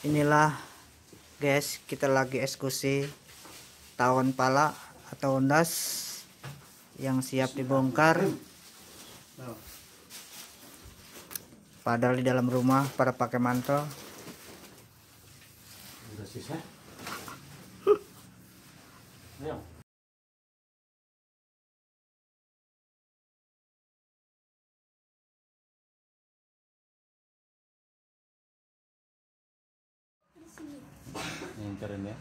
inilah guys kita lagi eksekusi tawon pala atau undas yang siap dibongkar. Padahal di dalam rumah pada pakai mantel. Udah sisa. Ngincerin ya.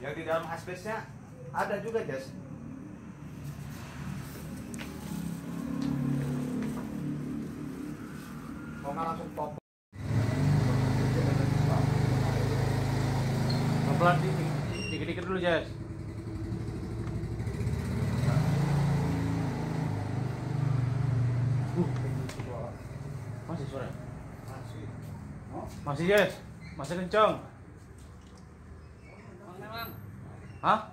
yang di dalam asbesnya ada juga Jas mau langsung pop Pelan dikit-dikit dulu, Jas. masih suara masih oh? masih yes masih kencang Hah?